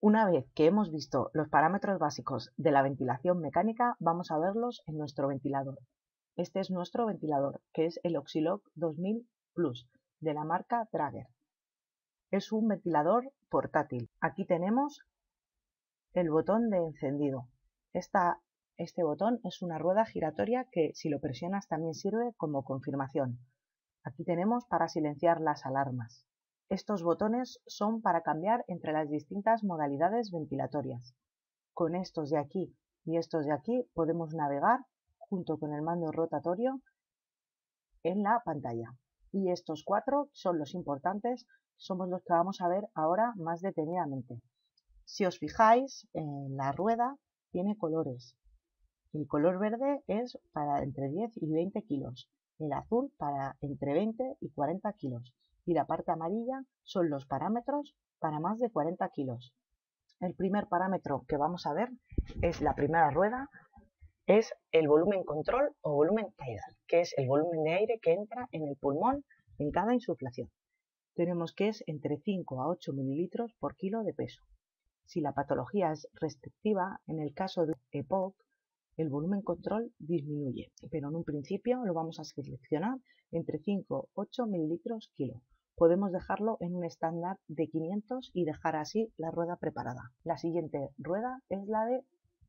Una vez que hemos visto los parámetros básicos de la ventilación mecánica, vamos a verlos en nuestro ventilador. Este es nuestro ventilador, que es el Oxylog 2000 Plus, de la marca Drager. Es un ventilador portátil. Aquí tenemos el botón de encendido. este botón es una rueda giratoria que si lo presionas también sirve como confirmación. Aquí tenemos para silenciar las alarmas. Estos botones son para cambiar entre las distintas modalidades ventilatorias. Con estos de aquí y estos de aquí podemos navegar junto con el mando rotatorio en la pantalla. Y estos cuatro son los importantes, somos los que vamos a ver ahora más detenidamente. Si os fijáis, en la rueda tiene colores. El color verde es para entre 10 y 20 kilos, el azul para entre 20 y 40 kilos y la parte amarilla son los parámetros para más de 40 kilos. El primer parámetro que vamos a ver es la primera rueda, es el volumen control o volumen tidal, que es el volumen de aire que entra en el pulmón en cada insuflación. Tenemos que es entre 5 a 8 mililitros por kilo de peso. Si la patología es restrictiva, en el caso de EPOC, el volumen control disminuye, pero en un principio lo vamos a seleccionar entre 5 8 mililitros kilo. Podemos dejarlo en un estándar de 500 y dejar así la rueda preparada. La siguiente rueda es la de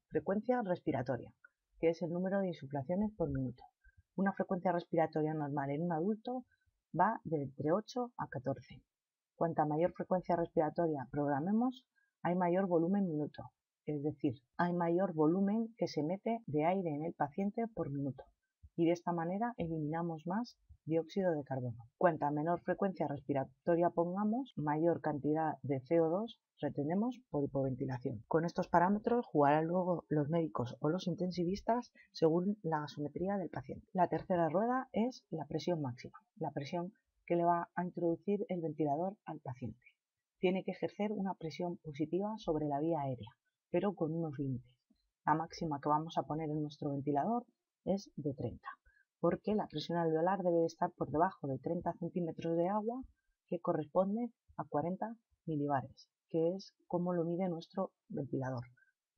frecuencia respiratoria, que es el número de insuflaciones por minuto. Una frecuencia respiratoria normal en un adulto va de entre 8 a 14. Cuanta mayor frecuencia respiratoria programemos, hay mayor volumen minuto, es decir, hay mayor volumen que se mete de aire en el paciente por minuto y de esta manera eliminamos más dióxido de carbono. Cuanta menor frecuencia respiratoria pongamos, mayor cantidad de CO2 retenemos por hipoventilación. Con estos parámetros jugarán luego los médicos o los intensivistas según la gasometría del paciente. La tercera rueda es la presión máxima, la presión que le va a introducir el ventilador al paciente. Tiene que ejercer una presión positiva sobre la vía aérea pero con unos límites. La máxima que vamos a poner en nuestro ventilador es de 30, porque la presión alveolar debe estar por debajo de 30 centímetros de agua, que corresponde a 40 milibares, que es como lo mide nuestro ventilador.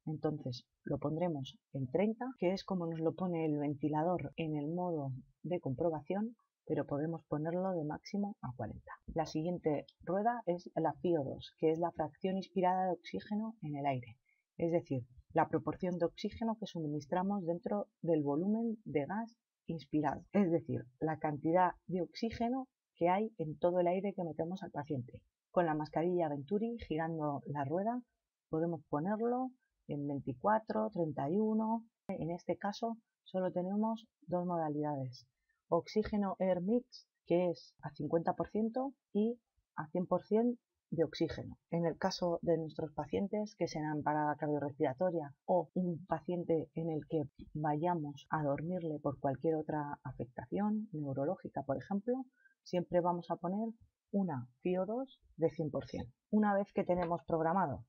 Entonces lo pondremos en 30, que es como nos lo pone el ventilador en el modo de comprobación, pero podemos ponerlo de máximo a 40. La siguiente rueda es la FIO2, que es la fracción inspirada de oxígeno en el aire es decir, la proporción de oxígeno que suministramos dentro del volumen de gas inspirado, es decir, la cantidad de oxígeno que hay en todo el aire que metemos al paciente. Con la mascarilla Venturi girando la rueda podemos ponerlo en 24, 31. En este caso solo tenemos dos modalidades. Oxígeno Air Mix, que es a 50% y a 100% de oxígeno. En el caso de nuestros pacientes que sean parada cardiorrespiratoria o un paciente en el que vayamos a dormirle por cualquier otra afectación neurológica, por ejemplo, siempre vamos a poner una FIO2 de 100%. Una vez que tenemos programado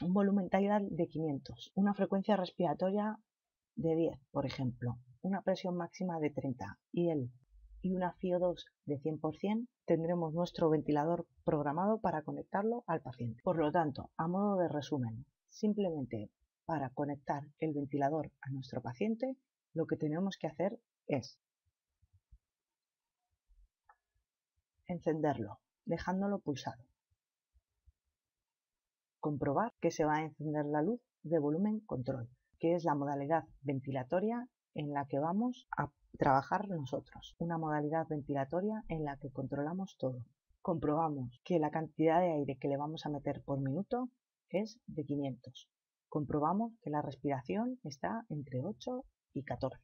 un volumen tidal de 500, una frecuencia respiratoria de 10, por ejemplo, una presión máxima de 30 y el y una FIO2 de 100%, tendremos nuestro ventilador programado para conectarlo al paciente. Por lo tanto, a modo de resumen, simplemente para conectar el ventilador a nuestro paciente, lo que tenemos que hacer es encenderlo, dejándolo pulsado. Comprobar que se va a encender la luz de volumen control, que es la modalidad ventilatoria en la que vamos a trabajar nosotros, una modalidad ventilatoria en la que controlamos todo. Comprobamos que la cantidad de aire que le vamos a meter por minuto es de 500. Comprobamos que la respiración está entre 8 y 14.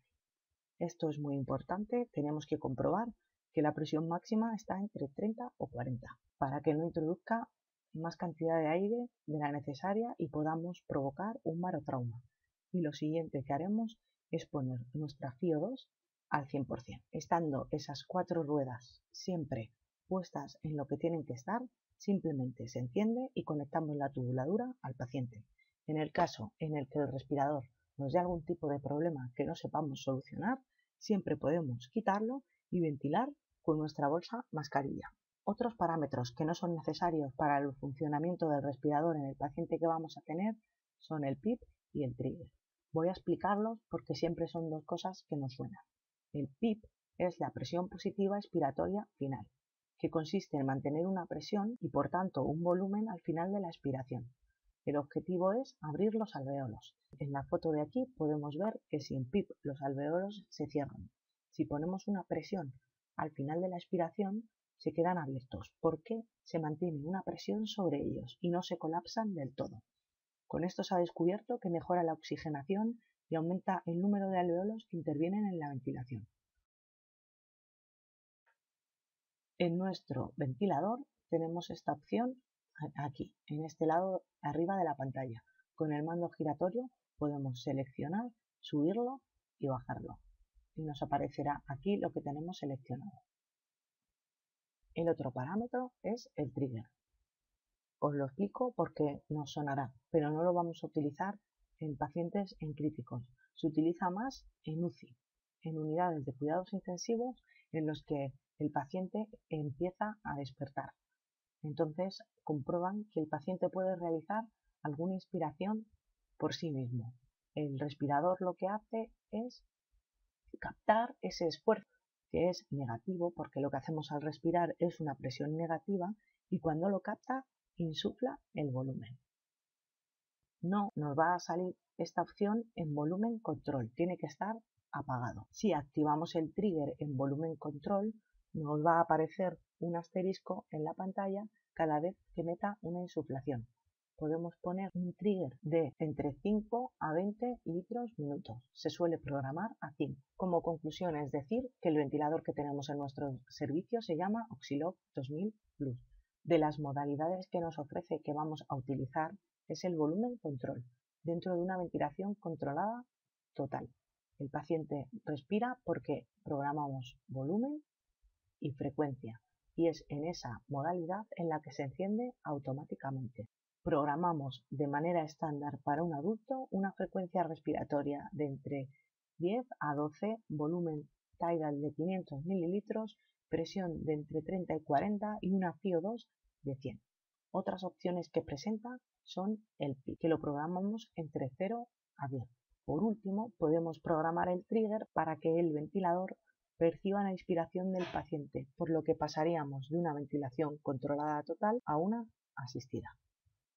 Esto es muy importante, tenemos que comprobar que la presión máxima está entre 30 o 40 para que no introduzca más cantidad de aire de la necesaria y podamos provocar un barotrauma. Y lo siguiente que haremos es poner nuestra FIO2 al 100%. Estando esas cuatro ruedas siempre puestas en lo que tienen que estar, simplemente se enciende y conectamos la tubuladura al paciente. En el caso en el que el respirador nos dé algún tipo de problema que no sepamos solucionar, siempre podemos quitarlo y ventilar con nuestra bolsa mascarilla. Otros parámetros que no son necesarios para el funcionamiento del respirador en el paciente que vamos a tener son el PIP y el trigger. Voy a explicarlos porque siempre son dos cosas que nos suenan. El PIP es la presión positiva expiratoria final, que consiste en mantener una presión y por tanto un volumen al final de la expiración. El objetivo es abrir los alveolos. En la foto de aquí podemos ver que sin PIP los alveolos se cierran. Si ponemos una presión al final de la expiración, se quedan abiertos porque se mantiene una presión sobre ellos y no se colapsan del todo. Con esto se ha descubierto que mejora la oxigenación y aumenta el número de alveolos que intervienen en la ventilación. En nuestro ventilador tenemos esta opción aquí, en este lado arriba de la pantalla. Con el mando giratorio podemos seleccionar, subirlo y bajarlo. Y nos aparecerá aquí lo que tenemos seleccionado. El otro parámetro es el trigger. Os lo explico porque nos sonará, pero no lo vamos a utilizar en pacientes en críticos. Se utiliza más en UCI, en unidades de cuidados intensivos en los que el paciente empieza a despertar. Entonces comprueban que el paciente puede realizar alguna inspiración por sí mismo. El respirador lo que hace es captar ese esfuerzo que es negativo porque lo que hacemos al respirar es una presión negativa y cuando lo capta insufla el volumen. No nos va a salir esta opción en volumen control, tiene que estar apagado. Si activamos el trigger en volumen control, nos va a aparecer un asterisco en la pantalla cada vez que meta una insuflación. Podemos poner un trigger de entre 5 a 20 litros minutos. Se suele programar a 5. Como conclusión es decir que el ventilador que tenemos en nuestro servicio se llama Oxilog 2000 Plus de las modalidades que nos ofrece que vamos a utilizar es el volumen control, dentro de una ventilación controlada total. El paciente respira porque programamos volumen y frecuencia y es en esa modalidad en la que se enciende automáticamente. Programamos de manera estándar para un adulto una frecuencia respiratoria de entre 10 a 12, volumen tidal de 500 mililitros, presión de entre 30 y 40 y una FIO2 de 100. Otras opciones que presenta son el PI, que lo programamos entre 0 a 10. Por último, podemos programar el trigger para que el ventilador perciba la inspiración del paciente, por lo que pasaríamos de una ventilación controlada total a una asistida.